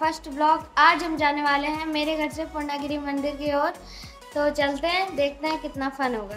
First blog. आज हम जाने वाले हैं मेरे घर से पूर्णागिरी मंदिर की ओर। तो चलते हैं, देखते हैं कितना फन होगा।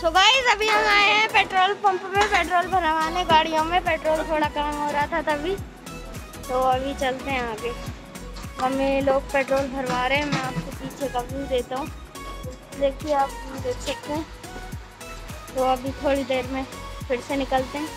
सो गाइस अभी हम आए हैं पेट्रोल पंप में पेट्रोल भरवाने, गाड़ियों में पेट्रोल थोड़ा कम हो रहा था तभी। तो अभी चलते हैं आगे। हमें लोग पेट्रोल भरवा रहे हैं, मैं आपको पीछे का व्यू देता हूँ। देखिए आप देख सकते हैं। तो अभी थोड़ी देर में फिर से निकलते हैं।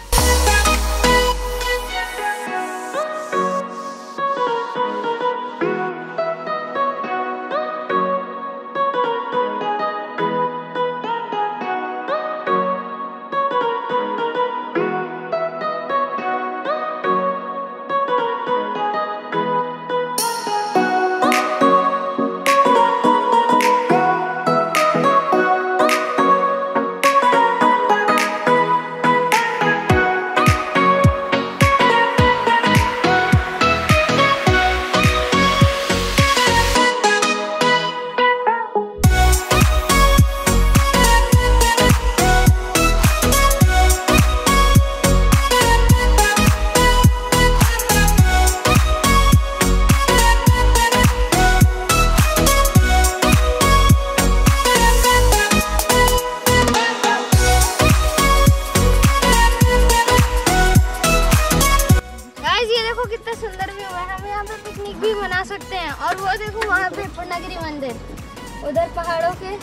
देखो वहाँ पे पूर्णागिरी मंदिर। उधर पहाड़ों के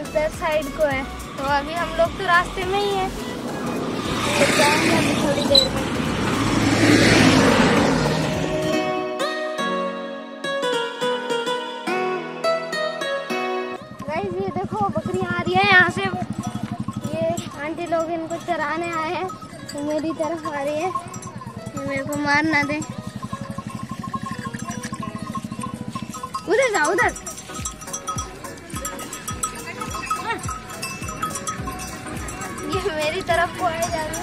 उधर साइड को है। तो अभी हम लोग तो रास्ते में ही हैं। तो थोड़ी देर में। देखो, बकरियाँ आ रही है यहाँ से। ये आंटी लोग इनको चराने आए हैं। तो मेरी तरफ़ आ रही है। मेरे को मार ना दे। उधर जाओ उधर। ये मेरी तरफ़ को आए जा रहे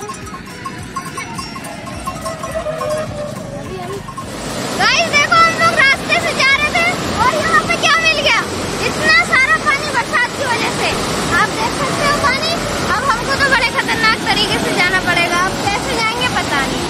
देखो और यहाँ क्या मिल गया? इतना सारा पानी बरसात की वजह आप देख सकते हो पानी? अब हमको तो बड़े खतरनाक तरीके से जाना पड़ेगा। अब कैसे जाएँगे, पता नहीं।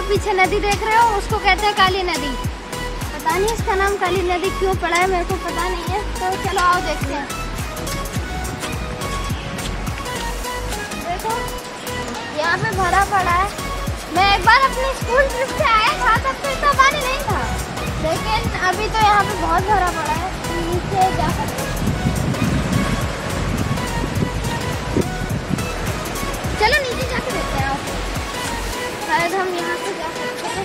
मेरे पीछे नदी देख रहे हो, उसको कहते हैं काली नदी। पता नहीं इसका नाम काली नदी क्यों पड़ा है, मेरे को पता नहीं है। तो चलो आओ देखते हैं। देखो, यहाँ पे भरा पड़ा है। मैं एक बार अपनी स्कूल ट्रिप से आया था, तब तो पानी नहीं था। लेकिन अभी तो यहाँ पे बहुत भरा पड़ा है नीचे जा सकते चलो शायद हम यहाँ से जा सकते हैं।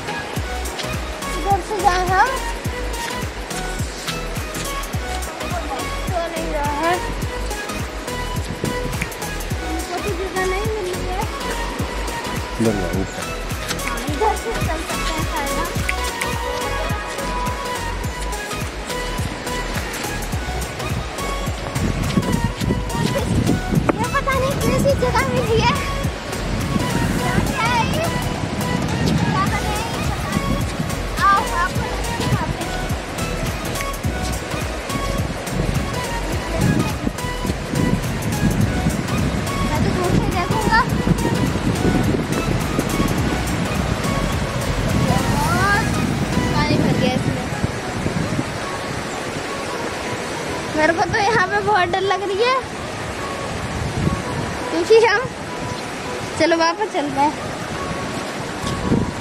इधर से जाए हम तो नहीं रहा है। हमको तो जगह नहीं मिल रही है हाँ, इधर से चल सकते बहुत डर लग रही है। क्योंकि हम चलो वापस चल रहे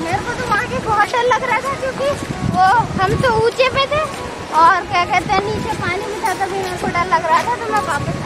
मेरे को तो वहाँ के बहुत डर लग रहा था क्योंकि वो हम तो ऊँचे पे थे और क्या कहते हैं, नीचे पानी में था, तभी मेरे को डर लग रहा था तो मैं वापस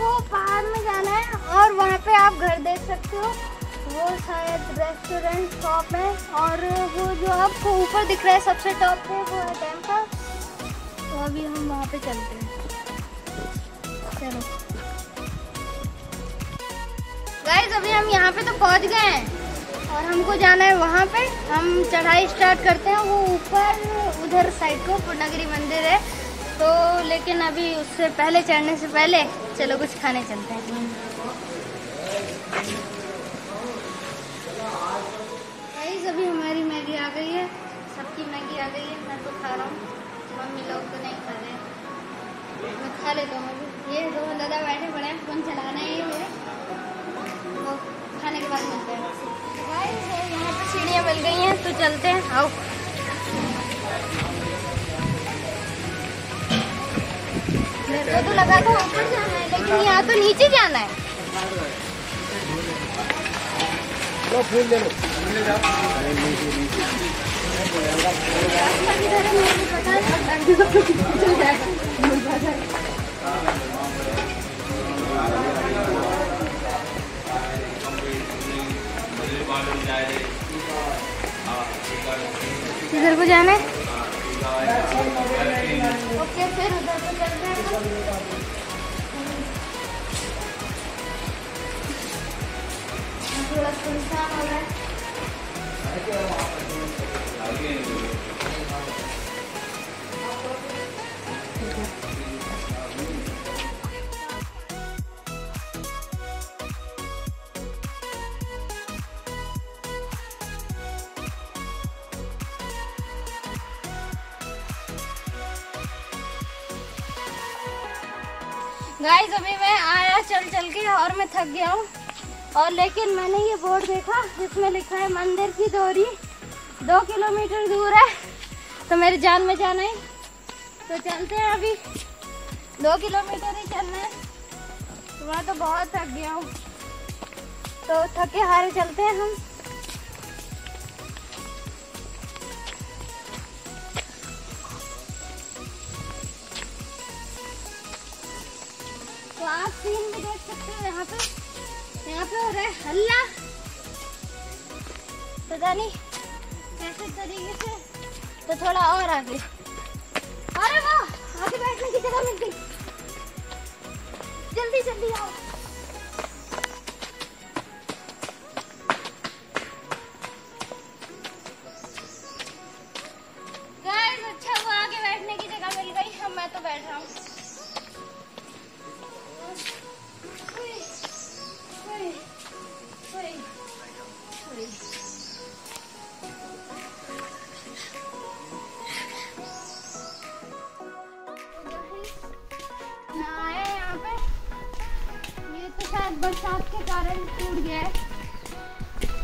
वो पहाड़ में जाना है और वहाँ पे आप घर देख सकते हो। वो शायद रेस्टोरेंट शॉप है और वो जो आपको ऊपर दिख रहा है सबसे टॉप पे वो है टेंपल तो अभी हम वहाँ पे चलते हैं। चलो। गाइस अभी हम यहाँ पे तो पहुँच गए हैं और हमको जाना है वहाँ पे। हम चढ़ाई स्टार्ट करते हैं, वो ऊपर, उधर साइड को पूर्णगिरी मंदिर है। तो लेकिन अभी उससे पहले, चढ़ने से पहले चलो कुछ खाने चलते हैं। अभी हमारी मैगी आ गई है। सबकी मैगी आ गई है। मैं तो खा रहा हूँ। मम्मी लोग तो नहीं खा रहे। मैं खा लेता हूँ ये दो दादा बैठे बड़े हैं। फ़ोन चलाना ही है तो खाने के बाद मिलते हैं। यहाँ पर सीढ़ियाँ मिल गई हैं तो चलते हैं। आओ। मेरे को तो लगा था ऊपर जाना है लेकिन यहाँ तो नीचे जाना है। किधर को जाना है? चल चल के और मैं थक गया हूँ। और लेकिन मैंने ये बोर्ड देखा, जिसमें लिखा है मंदिर की दूरी दो किलोमीटर दूर है। तो मेरी जान में जाना है। तो चलते हैं अभी। दो किलोमीटर ही चलना है। तो मैं तो बहुत थक गया हूँ। तो थके हारे चलते हैं हम। तो आप सीन भी देख सकते हो यहाँ पे। यहाँ पे हो रहा है हल्ला। पता नहीं कैसे तरीके से तो थोड़ा और आगे। अरे वो आगे बैठने की जगह मिल गई। जल्दी जल्दी आओ। अच्छा वो आगे बैठने की जगह मिल गई। हम मैं तो बैठ रहा हूँ।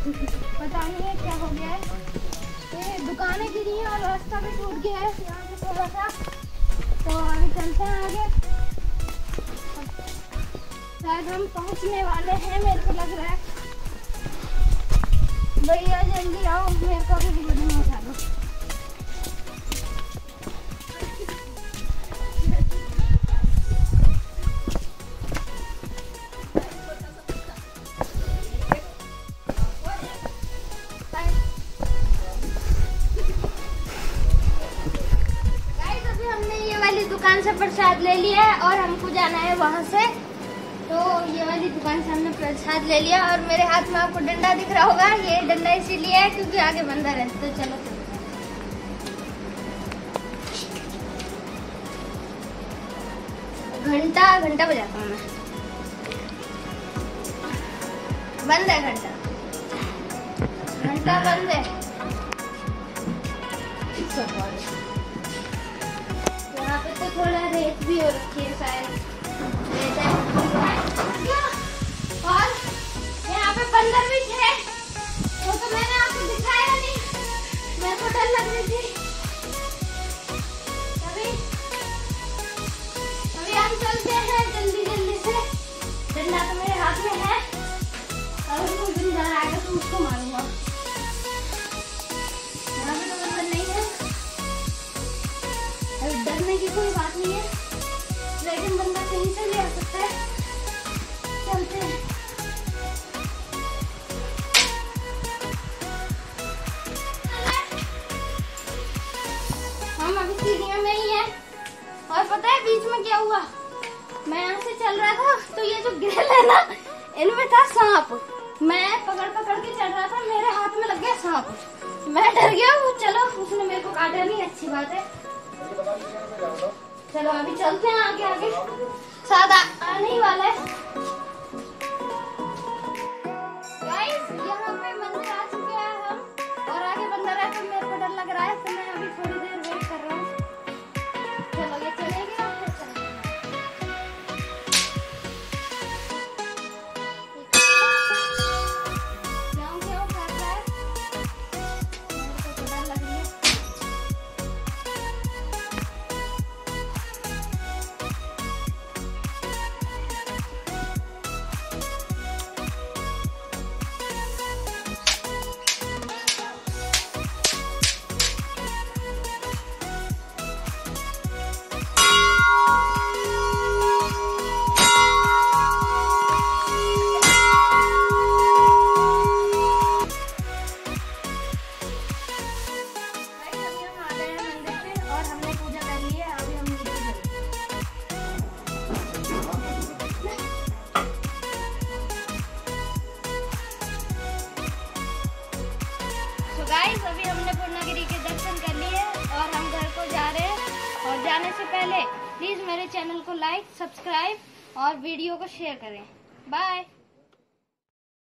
पता नहीं है क्या हो गया है। ये दुकानें गिरी हैं और रास्ता भी टूट गया है। यहाँ से थोड़ा सा। तो अभी चलते हैं आगे। शायद हम पहुँचने वाले हैं, मेरे को लग रहा है। भैया जल्दी आओ, मेरे को भी वीडियो में उठा दो प्रसाद ले लिया है और हमको जाना है वहाँ से। तो ये वाली दुकान से हमने प्रसाद ले लिया और मेरे हाथ में आपको डंडा दिख रहा होगा। ये डंडा इसीलिए है क्योंकि आगे बंदा है। तो चलो। घंटा घंटा बजाता हूँ मैं। बंद है घंटा। घंटा बंद है। यहाँ पे तो थोड़ा रेत भी हो रखी है शायद। और यहाँ पे बंदर भी थे। वो तो मैंने आपको दिखाया नहीं। मेरे को डर लग रही थी। पता है बीच में क्या हुआ? मैं यहाँ से चल रहा था तो ये जो ग्रिल है ना, इनमें था सांप। मैं पकड़ पकड़ के चल रहा था, मेरे हाथ में लग गया सांप। मैं डर गया, वो चलो, उसने मेरे को काटा नहीं, अच्छी बात है। चलो, अभी चलते हैं आगे आगे। सादा आने ही वाला है। पहले प्लीज़ मेरे चैनल को लाइक सब्सक्राइब और वीडियो को शेयर करें। बाय